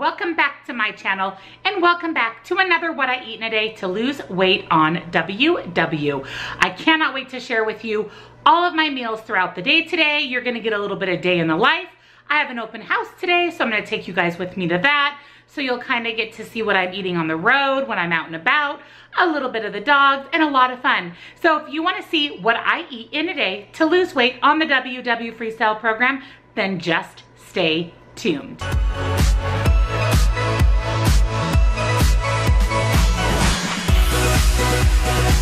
welcome back to my channel and welcome back to another What I Eat in a Day to Lose Weight on WW. I cannot wait to share with you all of my meals throughout the day today. You're gonna get a little bit of day in the life. I have an open house today, so I'm gonna take you guys with me to that. So you'll kind of get to see what I'm eating on the road when I'm out and about, a little bit of the dogs, and a lot of fun. So if you wanna see what I eat in a day to lose weight on the WW Freestyle program, then just stay tuned. I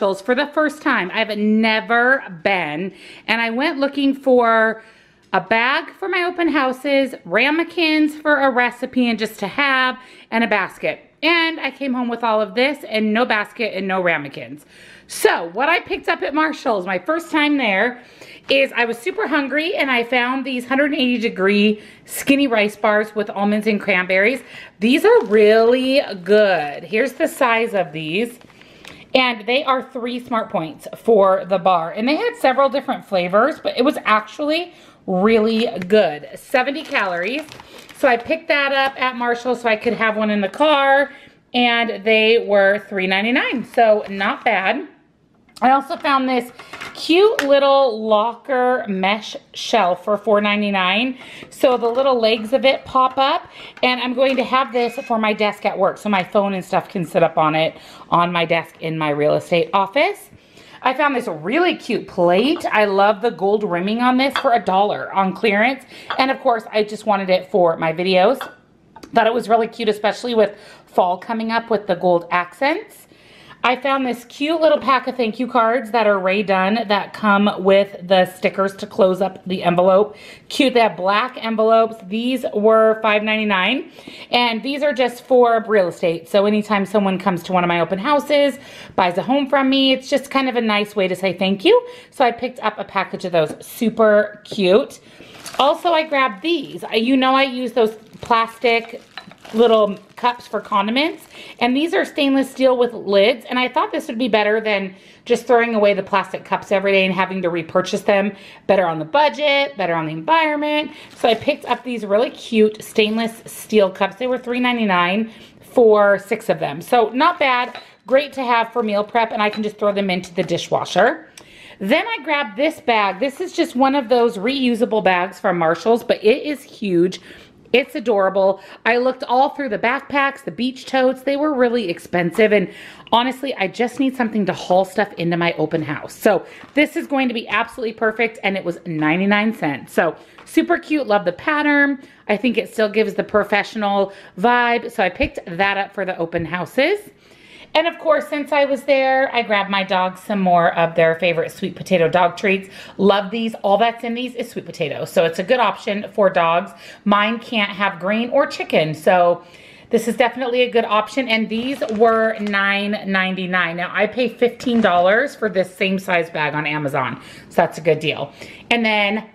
Marshall's for the first time. I've never been. And I went looking for a bag for my open houses, ramekins for a recipe and just to have, and a basket. And I came home with all of this and no basket and no ramekins. So what I picked up at Marshall's, my first time there, is I was super hungry and I found these 180 degree skinny rice bars with almonds and cranberries. These are really good. Here's the size of these. And they are three smart points for the bar. And they had several different flavors, but it was actually really good. 70 calories. So I picked that up at Marshall so I could have one in the car. And they were $3.99, so not bad. I also found this cute little locker mesh shelf for $4.99. So the little legs of it pop up and I'm going to have this for my desk at work so my phone and stuff can sit up on it on my desk in my real estate office. I found this really cute plate. I love the gold rimming on this for a dollar on clearance. And of course, I just wanted it for my videos. Thought it was really cute, especially with fall coming up with the gold accents. I found this cute little pack of thank you cards that are Rae Dunn that come with the stickers to close up the envelope. Cute, they have black envelopes. These were $5.99 and these are just for real estate. So anytime someone comes to one of my open houses, buys a home from me, it's just kind of a nice way to say thank you. So I picked up a package of those. Super cute. Also, I grabbed these. You know I use those plastic little cups for condiments. And these are stainless steel with lids. And I thought this would be better than just throwing away the plastic cups every day and having to repurchase them. Better on the budget, better on the environment. So I picked up these really cute stainless steel cups. They were $3.99 for six of them. So not bad. Great to have for meal prep. And I can just throw them into the dishwasher. Then I grabbed this bag. This is just one of those reusable bags from Marshall's, but it is huge. It's adorable. I looked all through the backpacks, the beach totes. They were really expensive. And honestly, I just need something to haul stuff into my open house. So this is going to be absolutely perfect. And it was 99 cents. So super cute. Love the pattern. I think it still gives the professional vibe. So I picked that up for the open houses. And of course, since I was there, I grabbed my dogs some more of their favorite sweet potato dog treats. Love these. All that's in these is sweet potato. So it's a good option for dogs. Mine can't have green or chicken. So this is definitely a good option. And these were $9.99. Now I pay $15 for this same size bag on Amazon. So that's a good deal. And then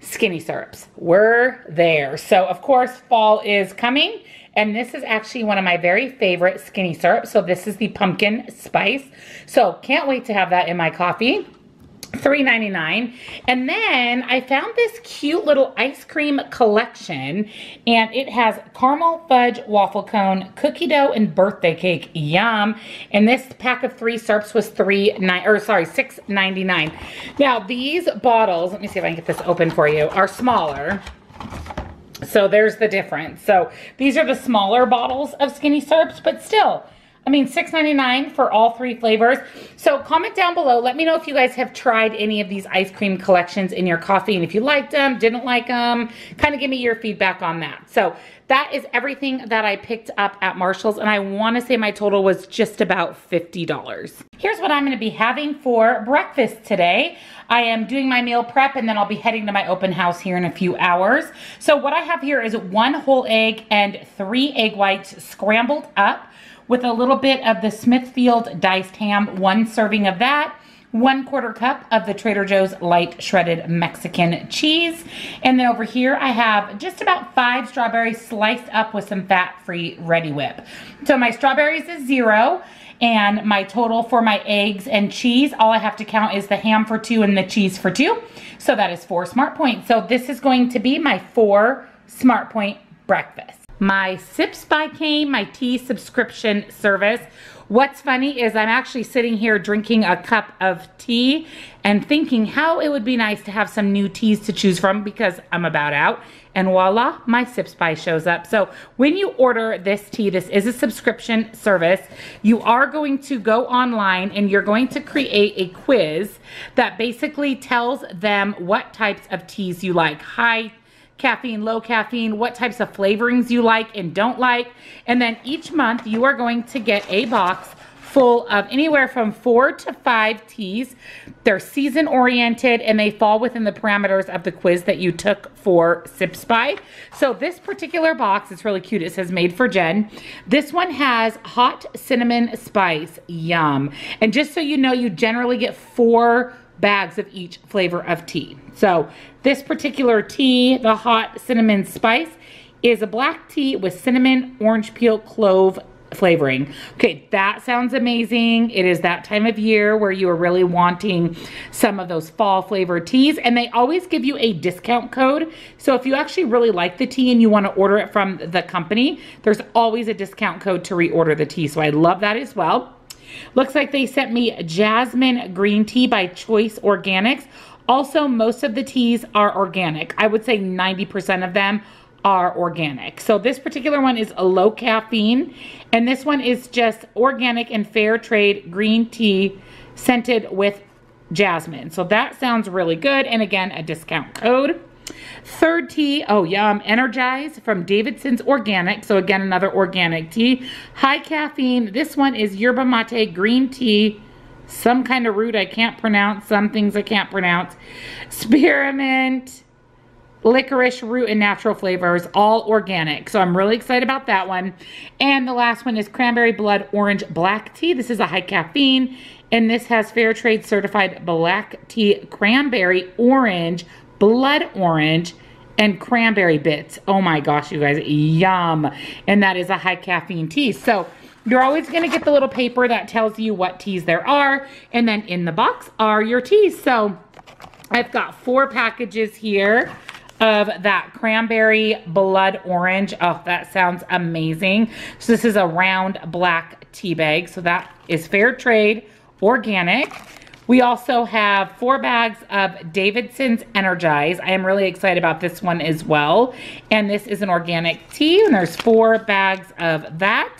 skinny syrups. We're there. So of course, fall is coming. And this is actually one of my very favorite skinny syrups. So this is the pumpkin spice. So can't wait to have that in my coffee. $3.99 and then I found this cute little ice cream collection and it has caramel fudge waffle cone cookie dough and birthday cake yum and this pack of three syrups was three nine or sorry six ninety nine. now these bottles let me see if I can get this open for you are smaller so there's the difference. So these are the smaller bottles of skinny syrups, but still I mean, $6.99 for all three flavors. So comment down below. Let me know if you guys have tried any of these ice cream collections in your coffee and if you liked them, didn't like them. Kind of give me your feedback on that. So that is everything that I picked up at Marshall's and I want to say my total was just about $50. Here's what I'm going to be having for breakfast today. I am doing my meal prep and then I'll be heading to my open house here in a few hours. So what I have here is one whole egg and three egg whites scrambled up with a little bit of the Smithfield diced ham, one serving of that, one quarter cup of the Trader Joe's light shredded Mexican cheese. And then over here I have just about five strawberries sliced up with some fat-free Reddi-wip. So my strawberries is zero and my total for my eggs and cheese, all I have to count is the ham for two and the cheese for two. So that is four Smart Points. So this is going to be my four Smart Point breakfast my Sips by Kane, my tea subscription service. What's funny is I'm actually sitting here drinking a cup of tea and thinking how it would be nice to have some new teas to choose from because I'm about out. And voila, my Sips by shows up. So when you order this tea, this is a subscription service, you are going to go online and you're going to create a quiz that basically tells them what types of teas you like. High caffeine, low caffeine, what types of flavorings you like and don't like. And then each month you are going to get a box full of anywhere from four to five teas. They're season oriented and they fall within the parameters of the quiz that you took for Sips by. So this particular box, it's really cute. It says made for Jenn. This one has hot cinnamon spice, yum. And just so you know, you generally get four bags of each flavor of tea. So this particular tea, the hot cinnamon spice, is a black tea with cinnamon, orange peel, clove flavoring. Okay, that sounds amazing. It is that time of year where you are really wanting some of those fall flavored teas and they always give you a discount code. So if you actually really like the tea and you want to order it from the company, there's always a discount code to reorder the tea. So I love that as well. Looks like they sent me jasmine green tea by Choice Organics. Also, most of the teas are organic. I would say 90% of them are organic. So this particular one is a low caffeine and this one is just organic and fair trade green tea scented with jasmine. So that sounds really good. And again, a discount code. Third tea, oh yum, Energize from Davidson's Organic. So again, another organic tea. High caffeine. This one is yerba mate green tea. Some kind of root I can't pronounce. Some things I can't pronounce. Spearmint, licorice root and natural flavors, all organic. So I'm really excited about that one. And the last one is cranberry blood orange black tea. This is a high caffeine. And this has fair trade certified black tea cranberry orange blood orange, and cranberry bits. Oh my gosh, you guys, yum. And that is a high caffeine tea. So you're always gonna get the little paper that tells you what teas there are. And then in the box are your teas. So I've got four packages here of that cranberry blood orange. Oh, that sounds amazing. So this is a round black tea bag. So that is fair trade, organic. We also have four bags of Davidson's Energize. I am really excited about this one as well. And this is an organic tea, and there's four bags of that.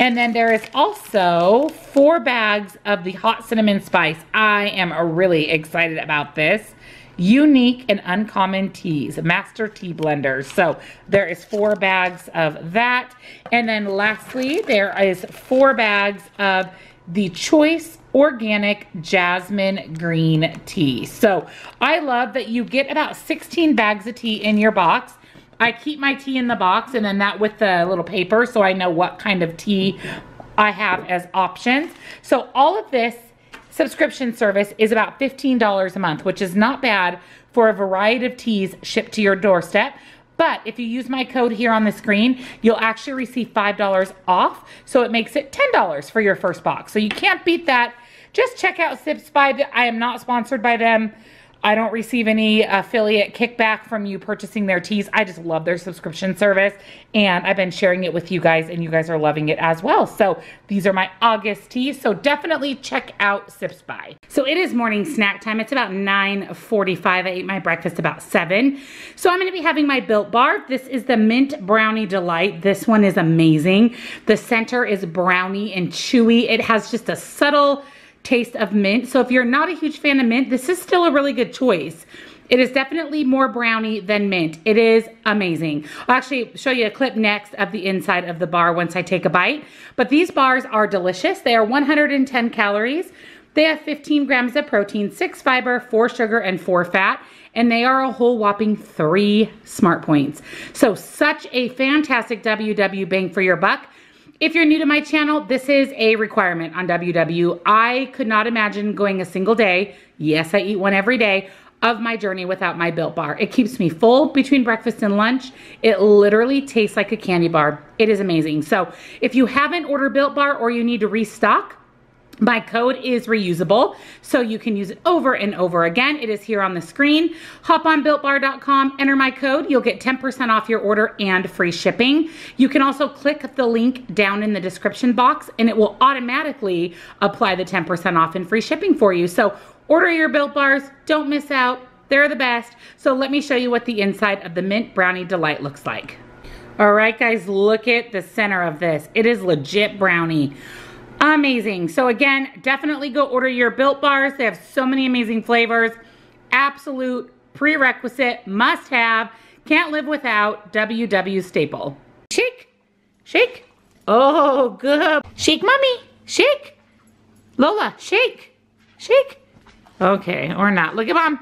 And then there is also four bags of the hot cinnamon spice. I am really excited about this unique and uncommon teas, master tea blenders. So there is four bags of that. And then lastly, there is four bags of the Choice Organic Jasmine Green Tea. So I love that you get about 16 bags of tea in your box. I keep my tea in the box and then that with the little paper so I know what kind of tea I have as options. So all of this subscription service is about $15 a month, which is not bad for a variety of teas shipped to your doorstep. But if you use my code here on the screen, you'll actually receive $5 off. So it makes it $10 for your first box. So you can't beat that. Just check out Sips. I am not sponsored by them. I don't receive any affiliate kickback from you purchasing their teas. I just love their subscription service and I've been sharing it with you guys and you guys are loving it as well. So these are my August teas. So definitely check out Sips By. So it is morning snack time. It's about 9.45. I ate my breakfast about 7. So I'm going to be having my Built Bar. This is the Mint Brownie Delight. This one is amazing. The center is brownie and chewy. It has just a subtle taste of mint. So if you're not a huge fan of mint, this is still a really good choice. It is definitely more brownie than mint. It is amazing. I'll actually show you a clip next of the inside of the bar once I take a bite. But these bars are delicious. They are 110 calories. They have 15 grams of protein, 6 fiber, 4 sugar, and 4 fat. And they are a whole whopping 3 smart points. So such a fantastic WW bang for your buck. If you're new to my channel, this is a requirement on WW. I could not imagine going a single day, yes, I eat one every day, of my journey without my Built Bar. It keeps me full between breakfast and lunch. It literally tastes like a candy bar. It is amazing. So if you haven't ordered Built Bar or you need to restock, my code is reusable, so you can use it over and over again. It is here on the screen. Hop on builtbar.com, enter my code. You'll get 10% off your order and free shipping. You can also click the link down in the description box and it will automatically apply the 10% off and free shipping for you. So order your Built Bars. Don't miss out. They're the best. So let me show you what the inside of the Mint Brownie Delight looks like. All right, guys, look at the center of this. It is legit brownie. Amazing. So again, definitely go order your Built Bars. They have so many amazing flavors. Absolute prerequisite, must have, can't live without WW staple. Shake, shake. Oh, good. Shake, mommy, shake. Lola, shake, shake. Okay, or not. Look at mom.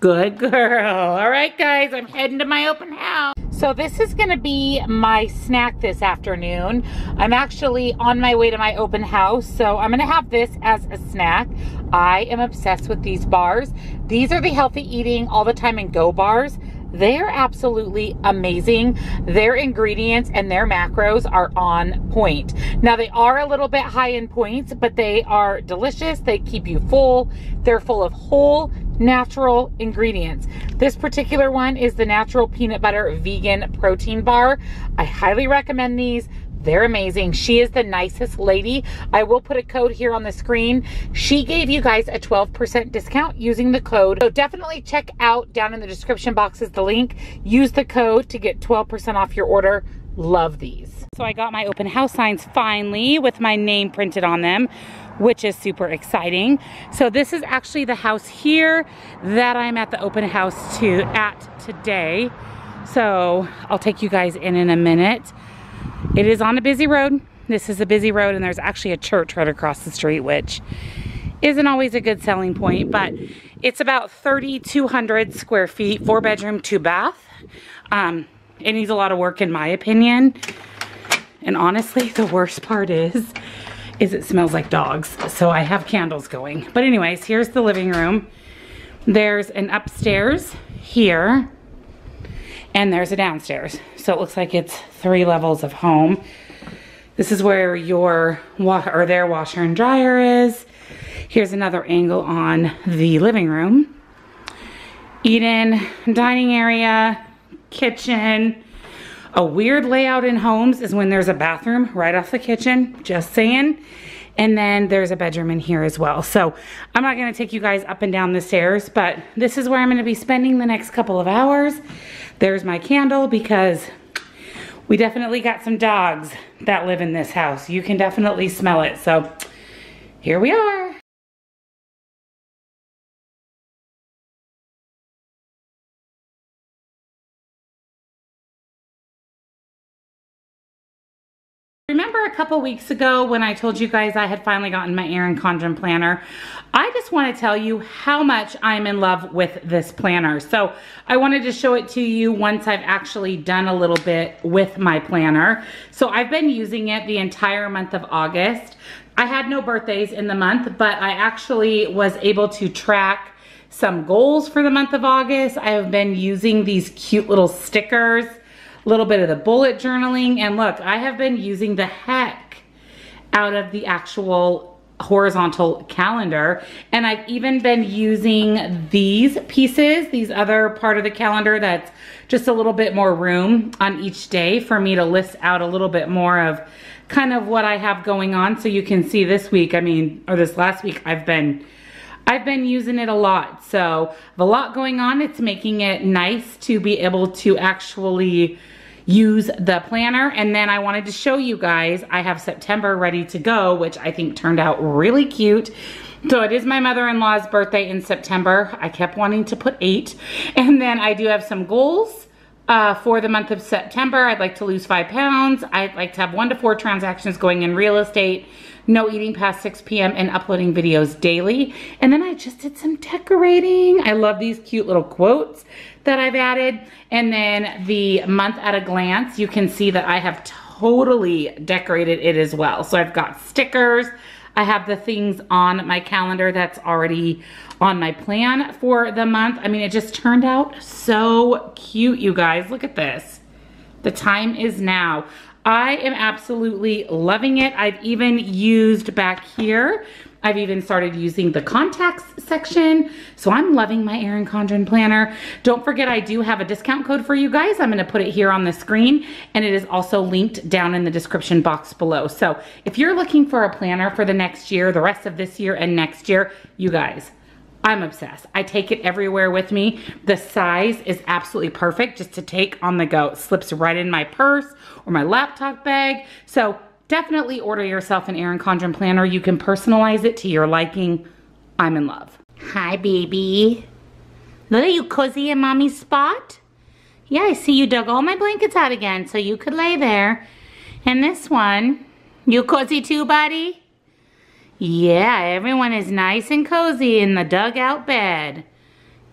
Good girl. All right, guys, I'm heading to my open house. So this is gonna be my snack this afternoon. I'm actually on my way to my open house, so I'm gonna have this as a snack. I am obsessed with these bars. These are the healthy eating all the time and go bars. They're absolutely amazing. Their ingredients and their macros are on point. Now they are a little bit high in points, but they are delicious. They keep you full. They're full of whole natural ingredients. This particular one is the natural peanut butter vegan protein bar. I highly recommend these. They're amazing. She is the nicest lady. I will put a code here on the screen. She gave you guys a 12% discount using the code. So definitely check out down in the description box is the link. Use the code to get 12% off your order. Love these. So I got my open house signs finally with my name printed on them which is super exciting. So this is actually the house here that I'm at the open house to at today. So I'll take you guys in in a minute. It is on a busy road. This is a busy road and there's actually a church right across the street, which isn't always a good selling point, but it's about 3,200 square feet, four bedroom, two bath. Um, it needs a lot of work in my opinion. And honestly, the worst part is is it smells like dogs. So I have candles going. But anyways, here's the living room. There's an upstairs here and there's a downstairs. So it looks like it's three levels of home. This is where your or their washer and dryer is. Here's another angle on the living room. Eden, dining area, kitchen, a weird layout in homes is when there's a bathroom right off the kitchen, just saying. And then there's a bedroom in here as well. So I'm not gonna take you guys up and down the stairs, but this is where I'm gonna be spending the next couple of hours. There's my candle because we definitely got some dogs that live in this house. You can definitely smell it. So here we are. A couple weeks ago when I told you guys I had finally gotten my Erin Condren planner? I just want to tell you how much I'm in love with this planner. So I wanted to show it to you once I've actually done a little bit with my planner. So I've been using it the entire month of August. I had no birthdays in the month, but I actually was able to track some goals for the month of August. I have been using these cute little stickers little bit of the bullet journaling. And look, I have been using the heck out of the actual horizontal calendar. And I've even been using these pieces, these other part of the calendar that's just a little bit more room on each day for me to list out a little bit more of kind of what I have going on. So you can see this week, I mean, or this last week, I've been I've been using it a lot. So a lot going on. It's making it nice to be able to actually use the planner. And then I wanted to show you guys, I have September ready to go, which I think turned out really cute. So it is my mother-in-law's birthday in September. I kept wanting to put eight. And then I do have some goals uh, for the month of September. I'd like to lose five pounds. I'd like to have one to four transactions going in real estate, no eating past 6 p.m. and uploading videos daily. And then I just did some decorating. I love these cute little quotes that I've added. And then the month at a glance, you can see that I have totally decorated it as well. So I've got stickers. I have the things on my calendar that's already on my plan for the month. I mean, it just turned out so cute, you guys. Look at this. The time is now. I am absolutely loving it. I've even used back here I've even started using the contacts section. So I'm loving my Erin Condren planner. Don't forget I do have a discount code for you guys. I'm gonna put it here on the screen and it is also linked down in the description box below. So if you're looking for a planner for the next year, the rest of this year and next year, you guys, I'm obsessed. I take it everywhere with me. The size is absolutely perfect just to take on the go. It slips right in my purse or my laptop bag. So definitely order yourself an Erin Condren planner. You can personalize it to your liking. I'm in love. Hi, baby. Look at you cozy in mommy's spot. Yeah, I see you dug all my blankets out again so you could lay there. And this one, you cozy too, buddy? Yeah, everyone is nice and cozy in the dugout bed.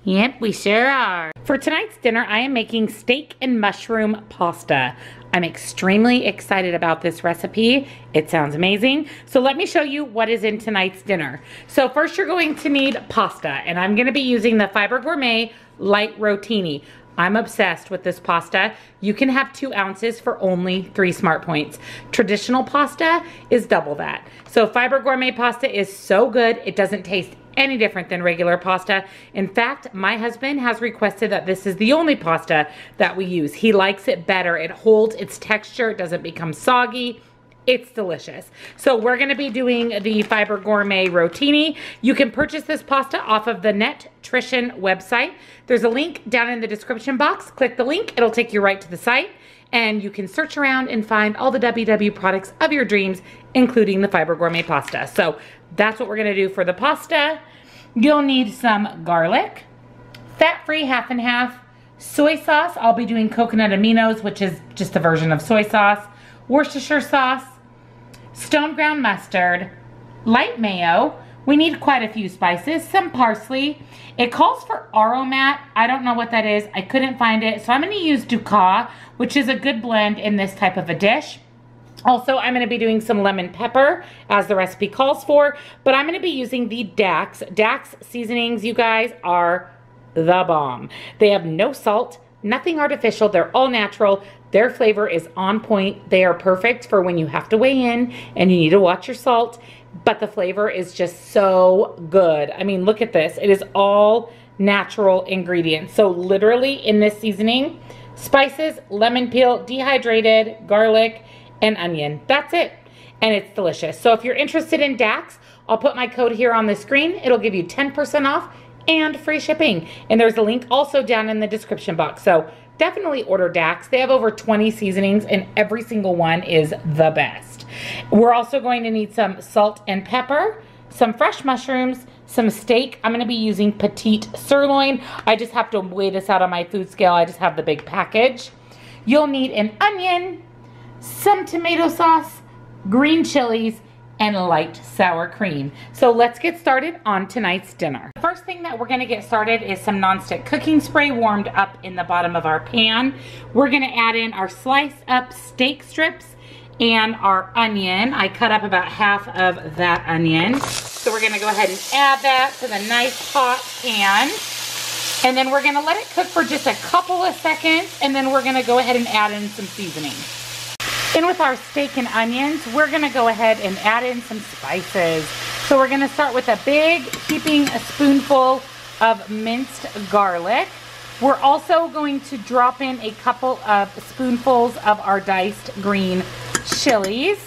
Yep, we sure are. For tonight's dinner, I am making steak and mushroom pasta. I'm extremely excited about this recipe. It sounds amazing. So let me show you what is in tonight's dinner. So first you're going to need pasta and I'm gonna be using the Fiber Gourmet Light Rotini. I'm obsessed with this pasta. You can have two ounces for only three smart points. Traditional pasta is double that. So Fiber Gourmet pasta is so good. It doesn't taste any different than regular pasta. In fact, my husband has requested that this is the only pasta that we use. He likes it better. It holds its texture. It doesn't become soggy. It's delicious. So we're gonna be doing the Fiber Gourmet Rotini. You can purchase this pasta off of the Netrition website. There's a link down in the description box. Click the link, it'll take you right to the site and you can search around and find all the WW products of your dreams, including the Fiber Gourmet pasta. So that's what we're gonna do for the pasta. You'll need some garlic, fat-free half and half, soy sauce. I'll be doing coconut aminos, which is just a version of soy sauce, Worcestershire sauce, stone ground mustard, light mayo. We need quite a few spices, some parsley. It calls for aromat. I don't know what that is. I couldn't find it. So I'm gonna use Dukas, which is a good blend in this type of a dish. Also, I'm gonna be doing some lemon pepper as the recipe calls for, but I'm gonna be using the DAKS. DAKS seasonings, you guys, are the bomb. They have no salt, nothing artificial. They're all natural. Their flavor is on point. They are perfect for when you have to weigh in and you need to watch your salt, but the flavor is just so good. I mean, look at this. It is all natural ingredients. So literally in this seasoning, spices, lemon peel, dehydrated, garlic, and onion. That's it. And it's delicious. So if you're interested in DAKS, I'll put my code here on the screen. It'll give you 10% off and free shipping. And there's a link also down in the description box. So definitely order DAKS. They have over 20 seasonings and every single one is the best. We're also going to need some salt and pepper, some fresh mushrooms, some steak. I'm gonna be using petite sirloin. I just have to weigh this out on my food scale. I just have the big package. You'll need an onion, some tomato sauce, green chilies, and light sour cream. So let's get started on tonight's dinner. The first thing that we're gonna get started is some nonstick cooking spray warmed up in the bottom of our pan. We're gonna add in our sliced up steak strips and our onion. I cut up about half of that onion. So we're gonna go ahead and add that to the nice hot pan. And then we're gonna let it cook for just a couple of seconds and then we're gonna go ahead and add in some seasoning. In with our steak and onions, we're gonna go ahead and add in some spices. So we're gonna start with a big heaping a spoonful of minced garlic. We're also going to drop in a couple of spoonfuls of our diced green chilies.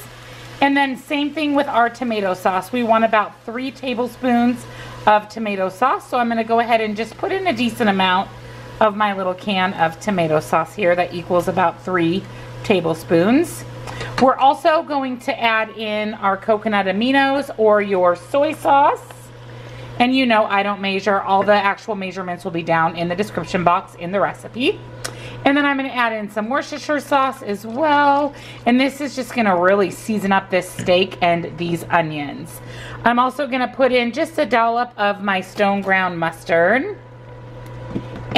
And then same thing with our tomato sauce. We want about three tablespoons of tomato sauce. So I'm gonna go ahead and just put in a decent amount of my little can of tomato sauce here that equals about three tablespoons. We're also going to add in our coconut aminos or your soy sauce. And you know I don't measure. All the actual measurements will be down in the description box in the recipe. And then I'm going to add in some Worcestershire sauce as well. And this is just going to really season up this steak and these onions. I'm also going to put in just a dollop of my stone ground mustard.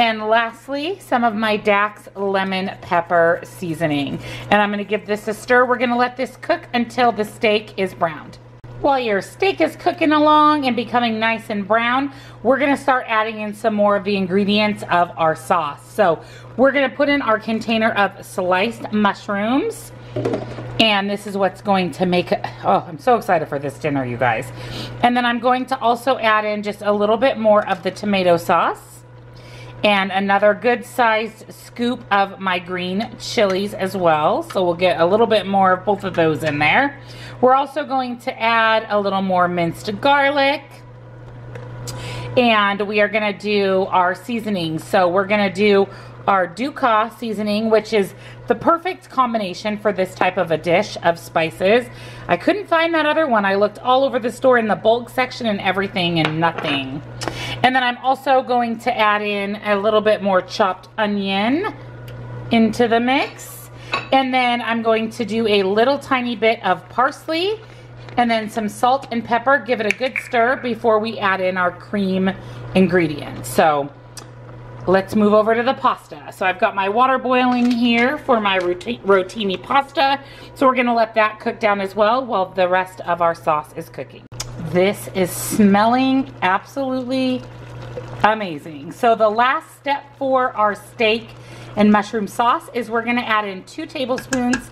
And lastly, some of my DAKS lemon pepper seasoning. And I'm going to give this a stir. We're going to let this cook until the steak is browned. While your steak is cooking along and becoming nice and brown, we're gonna start adding in some more of the ingredients of our sauce. So we're gonna put in our container of sliced mushrooms. And this is what's going to make oh, I'm so excited for this dinner, you guys. And then I'm going to also add in just a little bit more of the tomato sauce and another good sized scoop of my green chilies as well. So we'll get a little bit more of both of those in there. We're also going to add a little more minced garlic. And we are gonna do our seasoning. So we're gonna do our Dukas seasoning, which is the perfect combination for this type of a dish of spices. I couldn't find that other one. I looked all over the store in the bulk section and everything and nothing. And then I'm also going to add in a little bit more chopped onion into the mix. And then I'm going to do a little tiny bit of parsley and then some salt and pepper. Give it a good stir before we add in our cream ingredients. So let's move over to the pasta. So I've got my water boiling here for my rotini pasta. So we're gonna let that cook down as well while the rest of our sauce is cooking. This is smelling absolutely amazing. So the last step for our steak and mushroom sauce is we're gonna add in two tablespoons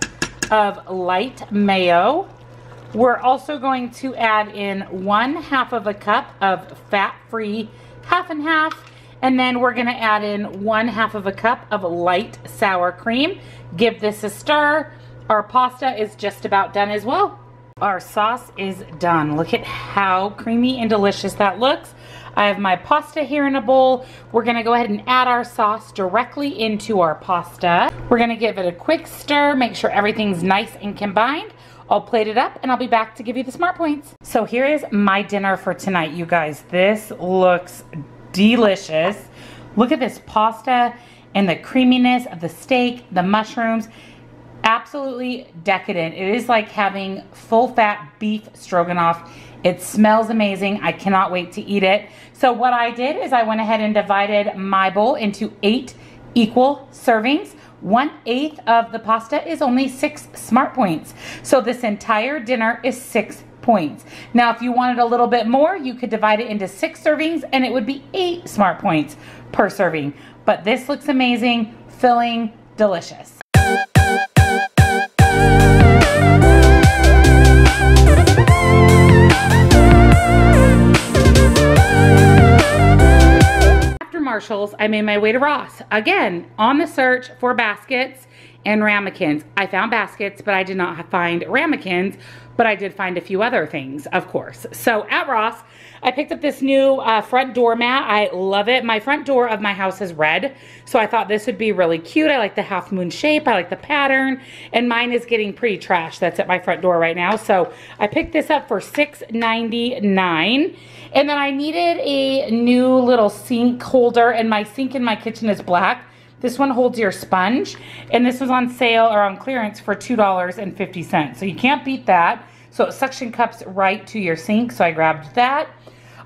of light mayo. We're also going to add in one half of a cup of fat-free half and half, and then we're gonna add in one half of a cup of light sour cream. Give this a stir. Our pasta is just about done as well. Our sauce is done. Look at how creamy and delicious that looks. I have my pasta here in a bowl. We're gonna go ahead and add our sauce directly into our pasta. We're gonna give it a quick stir, make sure everything's nice and combined. I'll plate it up and I'll be back to give you the smart points. So here is my dinner for tonight, you guys. This looks delicious. Look at this pasta and the creaminess of the steak, the mushrooms absolutely decadent. It is like having full fat beef stroganoff. It smells amazing. I cannot wait to eat it. So what I did is I went ahead and divided my bowl into eight equal servings. One eighth of the pasta is only six smart points. So this entire dinner is six points. Now, if you wanted a little bit more, you could divide it into six servings and it would be eight smart points per serving. But this looks amazing, filling, delicious. Marshalls, I made my way to Ross. Again, on the search for baskets and ramekins. I found baskets, but I did not find ramekins, but I did find a few other things, of course. So at Ross, I picked up this new uh, front door mat. I love it. My front door of my house is red, so I thought this would be really cute. I like the half moon shape. I like the pattern, and mine is getting pretty trash. That's at my front door right now. So I picked this up for $6.99. And then I needed a new little sink holder, and my sink in my kitchen is black. This one holds your sponge, and this was on sale or on clearance for $2.50. So you can't beat that. So suction cups right to your sink, so I grabbed that.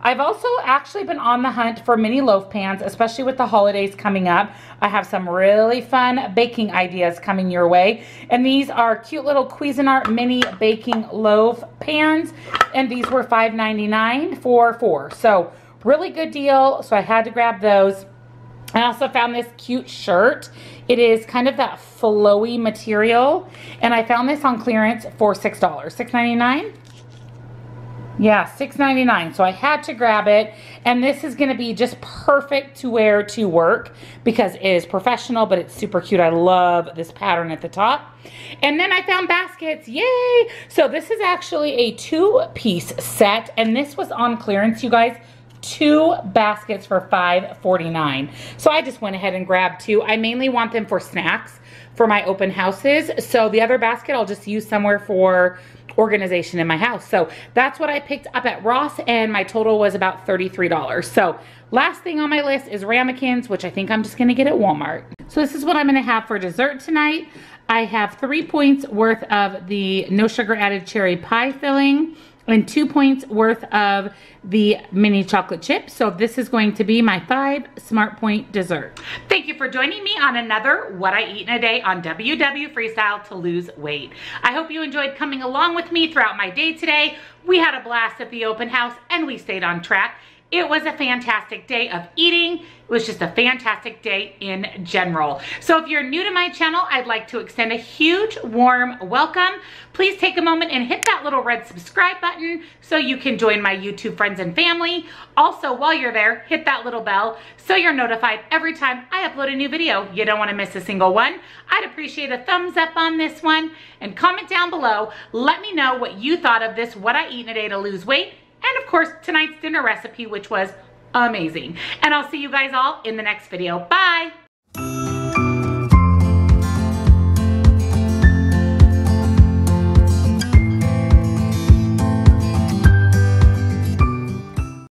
I've also actually been on the hunt for mini loaf pans, especially with the holidays coming up. I have some really fun baking ideas coming your way. And these are cute little Cuisinart mini baking loaf pans. And these were $5.99 for four. So really good deal. So I had to grab those. I also found this cute shirt. It is kind of that flowy material. And I found this on clearance for $6. $6.99. Yeah, $6.99. So I had to grab it. And this is going to be just perfect to wear to work because it is professional, but it's super cute. I love this pattern at the top. And then I found baskets. Yay! So this is actually a two-piece set. And this was on clearance, you guys two baskets for $5.49. So I just went ahead and grabbed two. I mainly want them for snacks for my open houses. So the other basket I'll just use somewhere for organization in my house. So that's what I picked up at Ross and my total was about $33. So last thing on my list is ramekins, which I think I'm just gonna get at Walmart. So this is what I'm gonna have for dessert tonight. I have three points worth of the no sugar added cherry pie filling and two points worth of the mini chocolate chip. So this is going to be my five Smart Point dessert. Thank you for joining me on another What I Eat in a Day on WW Freestyle to lose weight. I hope you enjoyed coming along with me throughout my day today. We had a blast at the open house and we stayed on track. It was a fantastic day of eating. It was just a fantastic day in general. So if you're new to my channel, I'd like to extend a huge warm welcome. Please take a moment and hit that little red subscribe button so you can join my YouTube friends and family. Also, while you're there, hit that little bell so you're notified every time I upload a new video. You don't wanna miss a single one. I'd appreciate a thumbs up on this one and comment down below. Let me know what you thought of this What I Eat in a Day to Lose Weight and of course tonight's dinner recipe, which was amazing. And I'll see you guys all in the next video. Bye.